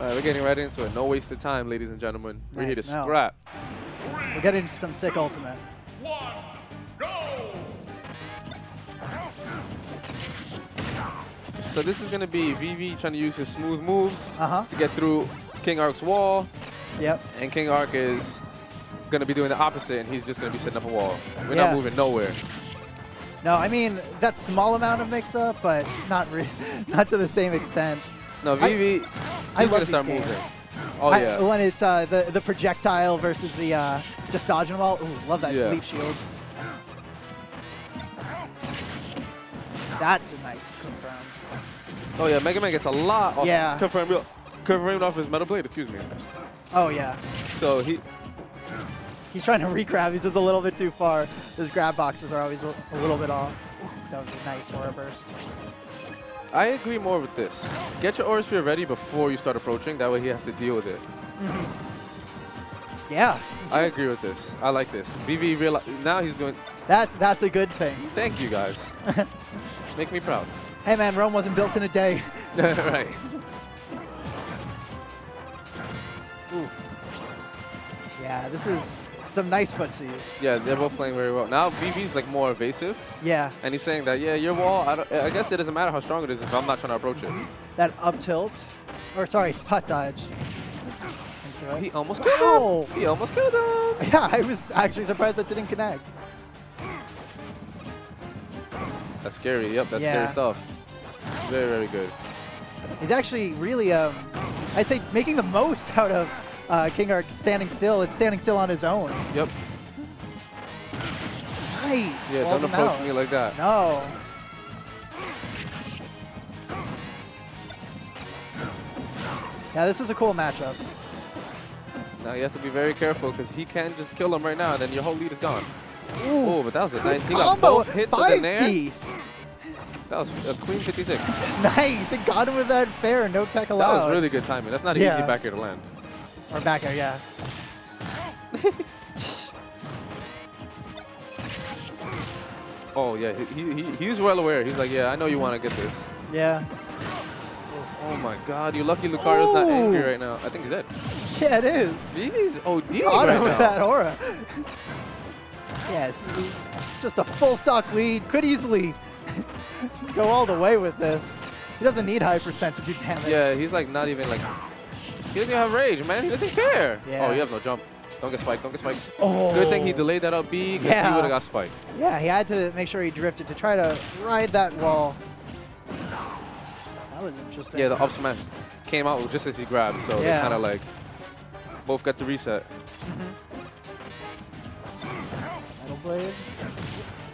All right, we're getting right into it. No waste of time, ladies and gentlemen. We're here to Nice, no. scrap. We're getting some sick ultimate. One, go! So this is going to be Vivi trying to use his smooth moves Uh-huh. to get through King Arc's wall, Yep. and King Arc is going to be doing the opposite, and he's just going to be setting up a wall. We're Yeah. not moving nowhere. No, I mean that small amount of mix-up, but not not to the same extent. No, I- Vivi, he's I love to start these moving. games. Oh, I- yeah. when it's uh, the the projectile versus the uh, just dodging them all. Ooh, love that Yeah. leaf shield. That's a nice confirm. Oh, yeah, Mega Man gets a lot off, Yeah. confirmed, confirmed off his Metal Blade, excuse me. Oh yeah, So he, he's trying to re-grab. He's just a little bit too far. His grab boxes are always a, a little bit off. That was a nice aura burst. I agree more with this. Get your Aura Sphere ready before you start approaching. That way he has to deal with it. Yeah, I agree with this. I like this. Real now he's doing. that's that's a good thing. Thank you guys. Make me proud. Hey man, Rome wasn't built in a day. right. Yeah, this is some nice footsies. Yeah, they're both playing very well. Now Vivi's like more evasive, Yeah, and he's saying that yeah, your wall. I, don't, I guess it doesn't matter how strong it is if I'm not trying to approach it. that up tilt, or sorry, spot dodge. He almost killed him. He almost killed him. Yeah, I was actually surprised that didn't connect. That's scary. Yep, that's Yeah. scary stuff. Very very good. He's actually really, um, I'd say, making the most out of uh, King Arc standing still. It's standing still on his own. Yep. Nice. Yeah, Walls don't approach out. me like that. No. Yeah, this is a cool matchup. Now you have to be very careful because he can just kill him right now, and then your whole lead is gone. Ooh, Oh, but that was a nice. He got combo, both hits of the five nair. piece. That was a clean 56. Nice. It got him with that fair, no tech allowed. That was really good timing. That's not an Yeah. easy back here to land. Or back air, yeah. Oh yeah, he, he, he's well aware. He's like, yeah, I know you want to get this. Yeah. Oh, oh my God, you're lucky Lucario's not angry right now. I think he's dead. Yeah, it is. Vivi's OD Got right him with that aura. yes. Just a full stock lead. Could easily go all the way with this. He doesn't need high percent to do damage. Yeah, he's like not even like. He doesn't even have rage, man. He doesn't care. Yeah. Oh, you have no jump. Don't get spiked. Don't get spiked. Oh. Good thing he delayed that up B because he would have got spiked. Yeah, he had to make sure he drifted to try to ride that wall. That was interesting. Yeah, the up smash came out just as he grabbed, so they kind of like both got the reset. Mm-hmm. Metal Blade.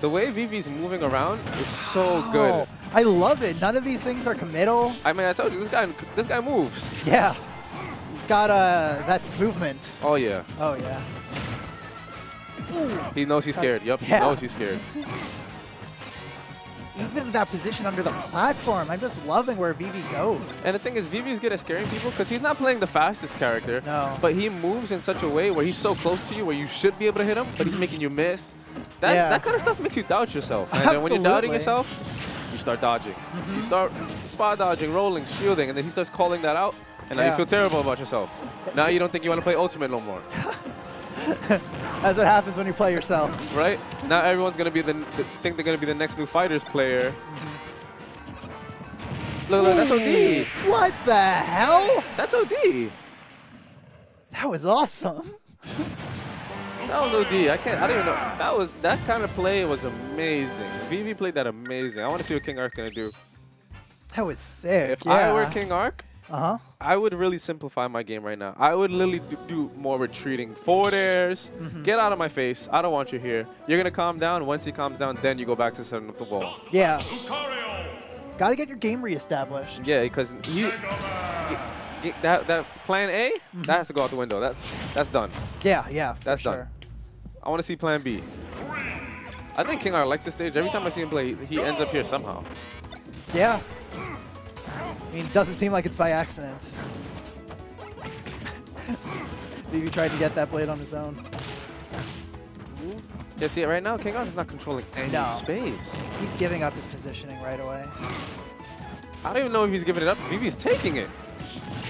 The way Vivi's moving around is so good. Oh, I love it. None of these things are committal. I mean, I told you this guy. This guy moves. Yeah. It's got uh, that's movement. Oh yeah, Oh, yeah. he knows he's scared. Yep, he knows he's scared. Even in that position under the platform, I'm just loving where Vivi goes. And the thing is, Vivi's good at scaring people because he's not playing the fastest character. No. But he moves in such a way where he's so close to you where you should be able to hit him, but he's making you miss. That, Yeah. that kind of stuff makes you doubt yourself. And then when you're doubting yourself, you start dodging. You start spot dodging, rolling, shielding, and then he starts calling that out. And now Yeah. you feel terrible about yourself. Now you don't think you want to play Ultimate no more, That's what happens when you play yourself. right? Now everyone's gonna be the, the think they're gonna be the next new fighters player. Mm-hmm. Look, look, that's OD. What the hell? That's OD. That was awesome. That was OD. I can't. I don't even know. That was that kind of play was amazing. Vivi played that amazing. I want to see what King Arc's gonna do. That was sick. If yeah. I were King Arc, Uh huh. I would really simplify my game right now. I would literally do, do more retreating forward airs. Mm-hmm. Get out of my face. I don't want you here. You're gonna calm down. Once he calms down, then you go back to setting up the wall. Yeah. Got to get your game reestablished. Yeah, because he. get- That that plan A that has to go out the window. That's that's done. Yeah, yeah. That's sure. done. I want to see plan B. I think King Arc likes this stage. Every time I see him play, he ends up here somehow. Yeah. I mean, it doesn't seem like it's by accident. Vivi tried to get that blade on his own. Yeah, see, it right now, King is not controlling any No. space. He's giving up his positioning right away. I don't even know if he's giving it up. Vivi's taking it.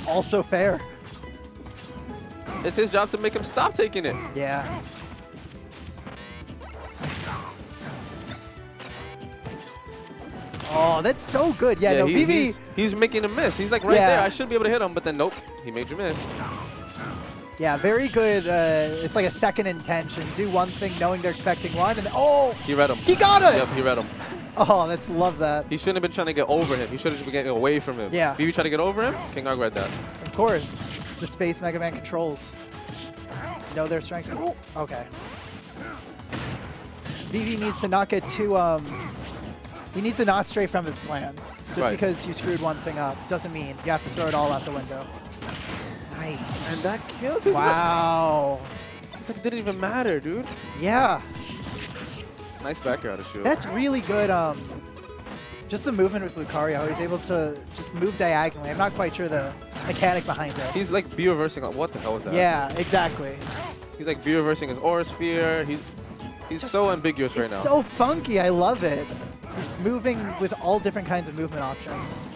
Also fair. It's his job to make him stop taking it. Yeah. Oh, that's so good. Yeah, no, he- Vivi. he's, he's making a miss. He's like right Yeah. there. I should be able to hit him, but then nope, he made you miss. Yeah, very good. Uh, it's like a second intention. Do one thing knowing they're expecting one, and oh, He read him. he got it. Yep, he read him. Oh, that's love that. He shouldn't have been trying to get over him. He should have just been getting away from him. Yeah. Vivi tried to get over him. King Arc read that. Of course, the space Mega Man controls. Know their strengths. Ooh, okay. Vivi needs to not get too um. He needs to not stray from his plan. Just Right. because you screwed one thing up doesn't mean you have to throw it all out the window. Nice. And that killed his Wow. It's like it didn't even matter, dude. Yeah, Nice back out of shield. that's really good. Um, just the movement with Lucario. He's able to just move diagonally. I'm not quite sure the mechanic behind it. He's like B reversing. What the hell was that? Yeah, exactly. He's like B reversing his aura sphere. He's he's so ambiguous right now. so funky. I love it. Just moving with all different kinds of movement options.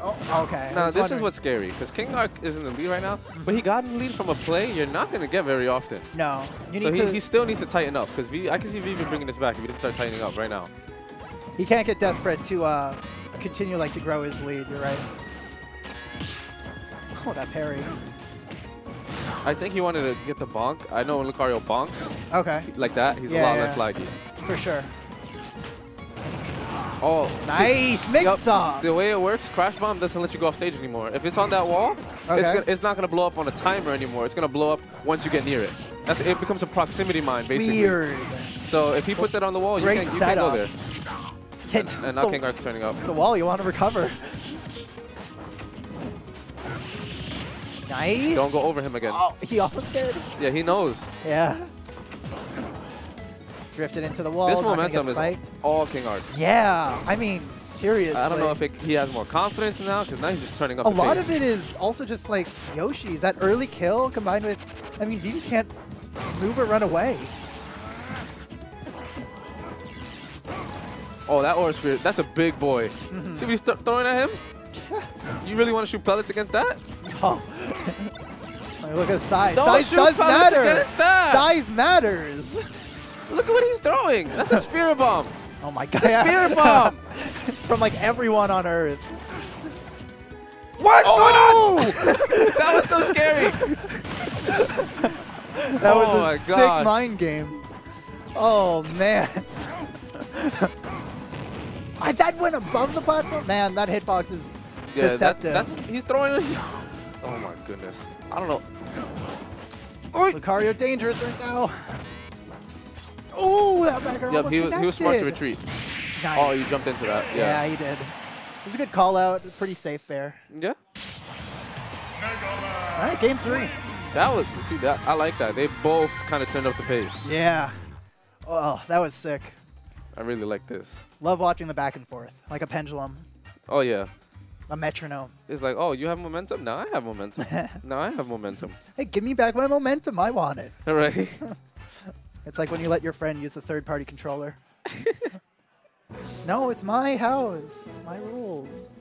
Oh, okay. Now this is what's scary because King Arc is in the lead right now, but he got in the lead from a play you're not gonna get very often. No, you So he, he still needs to tighten up because I can see Vivi bringing this back if he just start tightening up right now. he can't get desperate to uh, continue like to grow his lead. You're right. Oh, that parry. I think he wanted to get the bonk. I know when Lucario bonks Okay, like that, he's Yeah, a lot yeah. less laggy. for sure. Oh, Nice see- mix yup, up. The way it works, Crash Bomb doesn't let you go off stage anymore. If it's on that wall, it's, Okay. gonna, it's not going to blow up on a timer anymore. It's going to blow up once you get near it. That's It becomes a proximity mine, basically. Weird. So if he puts it on the wall, you can't, you can't go there. setup. And now King Arc's turning up. It's a wall you want to recover. Nice. Don't go over him again. Oh, he almost did. Yeah, he knows. Yeah. Drifted into the wall. this not gonna get momentum is all King Arc's. Yeah, I mean, seriously. I don't know if it, he has more confidence now because now he's just turning up A lot pace. of it is also just like Yoshi's. That early kill combined with, I mean, Vivi can't move or run away. Oh, that aura sphere, that's a big boy. Mm-hmm. See what he's th throwing at him? You really want to shoot pellets against that? Oh. Look at size. Don't size does matter. Size matters. Look at what he's throwing. That's a spirit bomb. Oh my god. It's a spirit bomb. From like everyone on Earth. What's Oh! on? that was so scary. That Oh was a sick God. mind game. Oh man. I, that went above the platform. Man, that hitbox is Yeah, that, deceptive. that's he's throwing. Oh my goodness. I don't know. Lucario dangerous right now. Oh, that back backer Yep, almost he was, he was smart to retreat. Nice. Oh, you jumped into that. yeah. Yeah. he did. It was a good call out. Pretty safe there. Yeah. All right, game three. That was see that I like that. They both kind of turned up the pace. Yeah. Oh, that was sick. I really like this. Love watching the back and forth, like a pendulum, Oh yeah. a metronome. It's like, oh, you have momentum. Now I have momentum. now I have momentum. Hey, give me back my momentum. I want it. All right. It's like when you let your friend use the third-party controller. no, it's my house, my rules.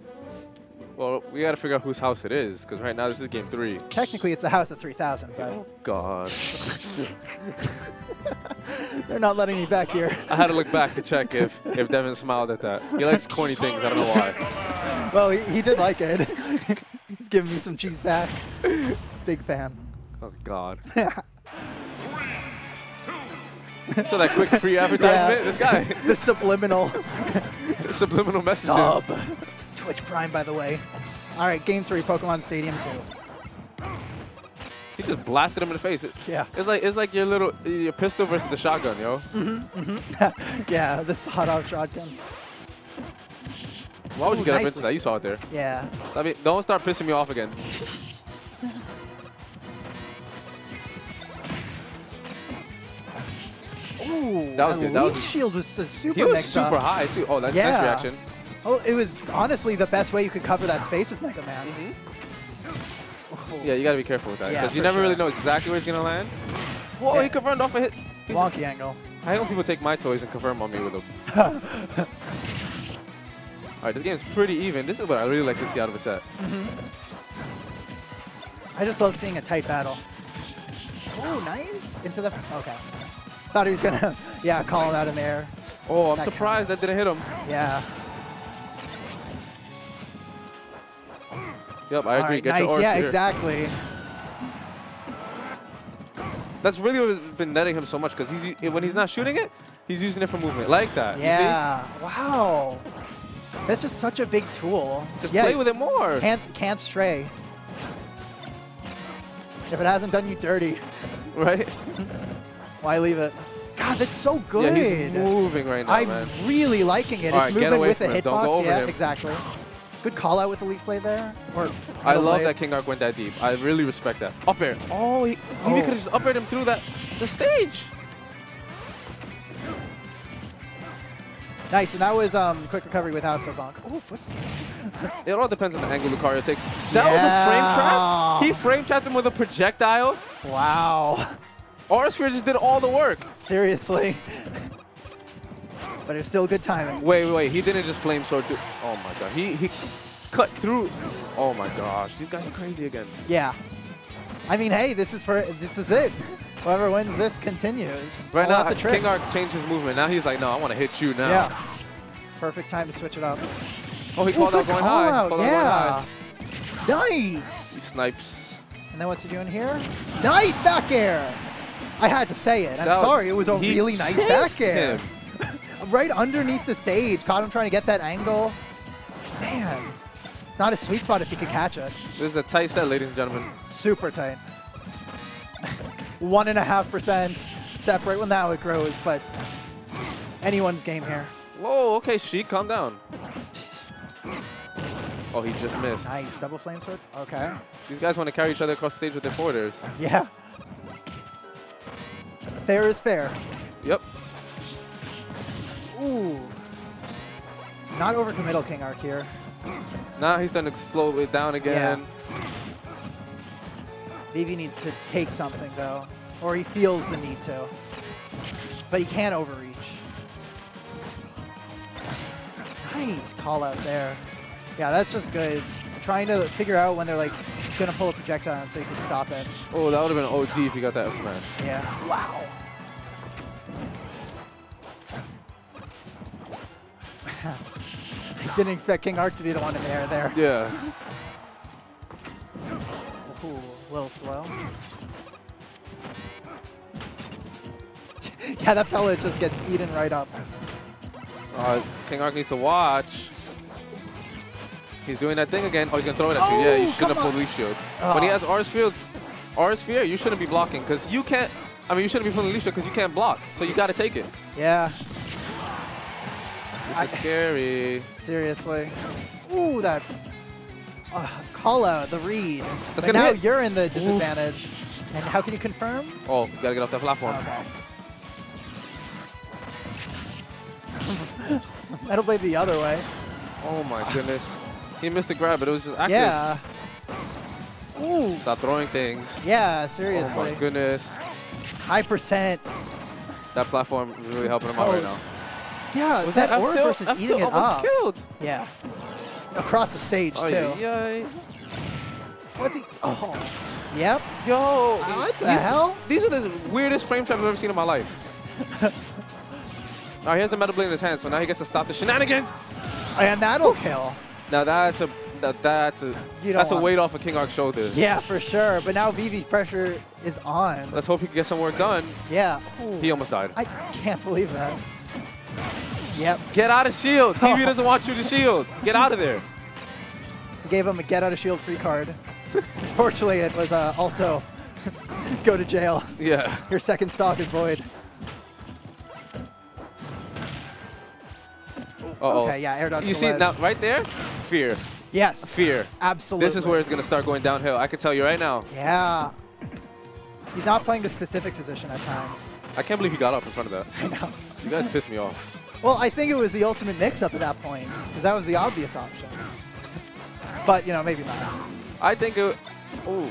well, we got to figure out whose house it is because right now this is game three. Technically, it's a house of 3,000, but oh, God. they're not letting me back here. I had to look back to check if if Devin smiled at that. He likes corny things. I don't know why. Well, he, he did like it. He's giving me some cheese back. Big fan. Oh God. So that quick free advertisement. Yeah. This guy. the subliminal Subliminal messages. sub. Twitch Prime, by the way. All right, game three, Pokemon Stadium 2. He just blasted him in the face. It- Yeah. It's like it's like your little your pistol versus the shotgun, yo. Mhm. yeah, the sawed-off shotgun. Why would you Ooh, get up nice. into that? You saw it there. Yeah. I mean, don't start pissing me off again. Ooh, That was good, that was- leaf shield was a super He was super up. high too. Oh, that's nice reaction. Oh, it was honestly the best way you could cover that space with Mega Man. Mm-hmm. Yeah, you gotta be careful with that Yeah, because you for never really know exactly where he's gonna land. Whoa, Yeah. he confirmed off a hit. He's- Wonky angle. I hate when people take my toys and confirm on me with them. All right, this game's pretty even. This is what I really like to see out of a set. I just love seeing a tight battle. Oh, nice. Into the... Okay. Thought he was going to, yeah, call him out in the air. Oh, I'm That surprised that didn't hit him. Yeah. Yep, I All agree. right, Get nice. Yeah, Sphere. exactly. That's really been netting him so much because he's when he's not shooting it, he's using it for movement like that. Yeah. Wow. That's just such a big tool. Just yeah, play with it more. Can't can't stray. If it hasn't done you dirty, Right? Why leave it? God, that's so good. Yeah, he's moving right now, I'm man. really liking it. All it's right, moving with the hitbox. yeah, him. exactly. Good call out with the leaf play there. Or I love blade. that King Arc went that deep. I really respect that. Up air. Oh, he, Oh. could have just up aired him through that the stage. Nice, and that was um, quick recovery without the bonk. Oh, footstool. It all depends on the angle Lucario takes. That was a frame trap. He frame trapped him with a projectile. Wow. Aura just did all the work. Seriously. but it's still good timing. Wait, wait, wait. He didn't just flame sword through. Oh my god. He he cut through. Oh my gosh. These guys are crazy again. Yeah. I mean, hey, this is for this is it. Whoever wins this continues. Right out now, the tricks. King Arc changed his movement. Now he's like, no, I want to hit you now. Yeah. Perfect time to switch it up. Oh, he Ooh, called out going call high. out. Out Yeah. going high. He Nice. snipes. And then what's he doing here? Nice back air. I had to say it. I'm That- sorry. It was a really nice back air. right underneath the stage. Caught him trying to get that angle. Man, it's not a sweet spot if you could catch it. This is a tight set, ladies and gentlemen. Super tight. One and a half percent separate. Well, now it grows, but anyone's game here. Whoa, okay, Sheik, calm down. Oh, he just missed. Nice double flame sword. Okay. These guys want to carry each other across the stage with their forwarders. Yeah. Fair is fair. Yep. Ooh. Just not overcommittal King Arc here. Now he's starting to slow it down again. Yeah. Vivi needs to take something though, or he feels the need to. But he can't overreach. Nice call out there. Yeah, that's just good. Trying to figure out when they're like gonna pull a projectile on so you can stop it. Oh, that would have been OD if he got that smash. Yeah. Wow. I didn't expect King Arc to be the one in the air there. Yeah. Ooh, a little slow. yeah, that pellet just gets eaten right up. Uh, King Arc needs to watch. He's doing that thing again. Oh, he's gonna throw it at you. Yeah, you Oh, shouldn't have pulled. Leaf Shield. When he Oh. has Aura's Field, Aura's Sphere, you shouldn't be blocking because you can't. I mean, you shouldn't be pulling Leaf Shield because you can't block. So you gotta take it. Yeah, This I- is scary. seriously. Ooh, that uh, call out, the read. but gonna now hit. you're in the disadvantage. And how can you confirm? Oh, you gotta get off that platform. Okay. Metal Blade the other way. Oh my goodness. He missed the grab, but it was just active. Yeah. Ooh. Stop throwing things. Yeah, seriously. Oh my goodness. High percent. That platform is really helping him out Oh, right now. Yeah, Was that, that aura F2? burst F2 eating it up. killed. Yeah. Across the stage, Oh, too. What's he? Oh. Yep. Yo. What the these, hell? These are the weirdest frame traps I've ever seen in my life. All right, he has the metal blade in his hand, so now he gets to stop the shenanigans. And that'll kill. Now that's a that, that's a You that's a weight off of King Arc's shoulders. Yeah, for sure. But now Vivi's pressure is on. Let's hope he can get some work done. Yeah. Ooh. He almost died. I can't believe that. Yep. Get out of shield. TV doesn't want you to shield. Get out of there. Gave him a get out of shield free card. Fortunately, it was uh, also go to jail. Yeah. Your second stock is void. Uh-oh. Okay, yeah, air dodge. You see ledge. now right there? Fear. Yes. Fear. Absolutely. This is where it's gonna start going downhill. I can tell you right now. Yeah. He's not playing the specific position at times. I can't believe he got up in front of that. I know. You guys pissed me off. Well, I think it was the ultimate mix-up at that point because that was the obvious option. but you know, maybe not. I think it. Ooh.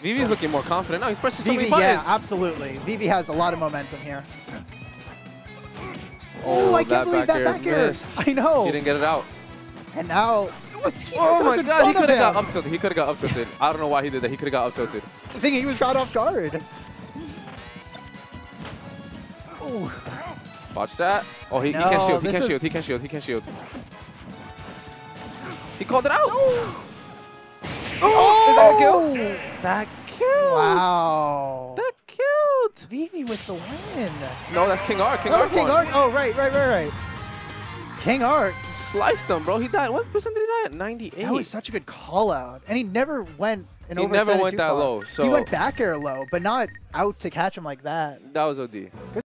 Vivi's looking more confident now. He's pressing so many Vivi, yeah, buttons. absolutely. Vivi has a lot of momentum here. Oh, Ooh, I can't believe that back air. I know. He didn't get it out. And now, Oh my god, he could have got up tilted. He could have got up tilted. I don't know why he did that. He could have got up tilted. I think he was caught off guard. Ooh. Watch that. Oh, he, he can't shield. He can't is- shield. He can't shield. He can't shield. He called it out. Oh! Is that a kill? That killed. Wow. Vivi with the win. No, that's King Arc. King oh, was Art King. Art. Oh, right, right, right, right. King Arc. Sliced him, bro. He died. What percent did he die at? 98. That was such a good call out. And he never went an He never went that far. low, he went back air low, but not out to catch him like that. that was OD.